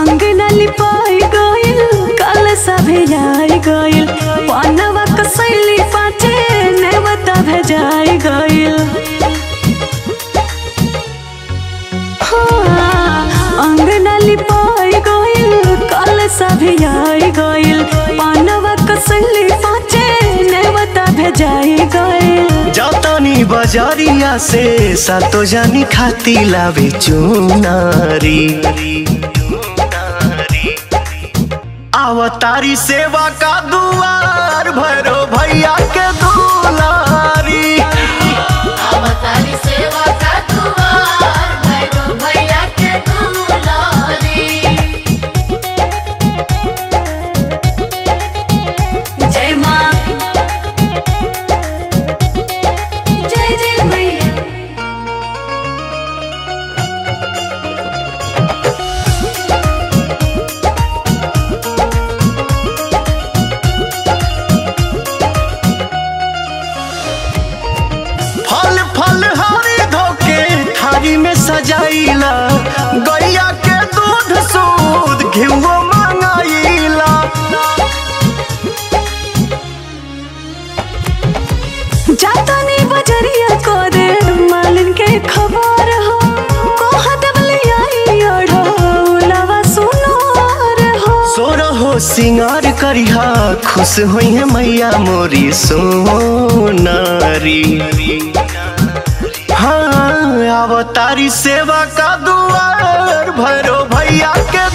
अंगना लिपाई गइल कल सभे आई कसैली नेवता भेजाई कल सभे आई गइल पनवा कसैली पाछे नेवता भेजाई जातानी बजारिया से सातो जानी खाती लावे चुनारी। आवतारी सेवा का दुआर सिंगार करिहा, खुश हुई है मैया मोरी सोनारी हाँ अवतारी सेवा का दुआर, भरो भैया के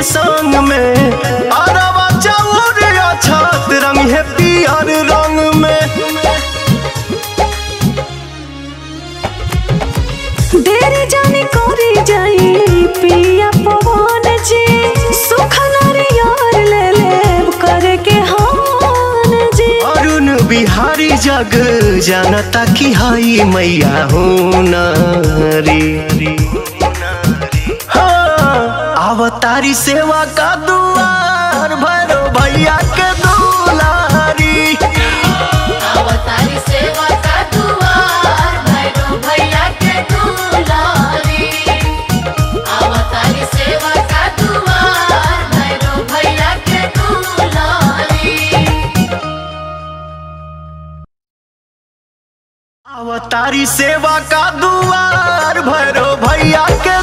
के संग में। छत रंग है पियर रंग में। देरी जानी कोरी जाई पिया पवन जी। सुख नारियर ले ले करे के हान जी। अरुण बिहारी जग जानता कि हई मैया हूँ नारी। अवतारी सेवा का दुआर भैरो भैया के दुलारी। अवतारी सेवा का दुआर भैरो भैया के दुलारी। अवतारी सेवा का दुआर भैरो भैया के दुलारी। अवतारी सेवा का दुआर भैरो भैया के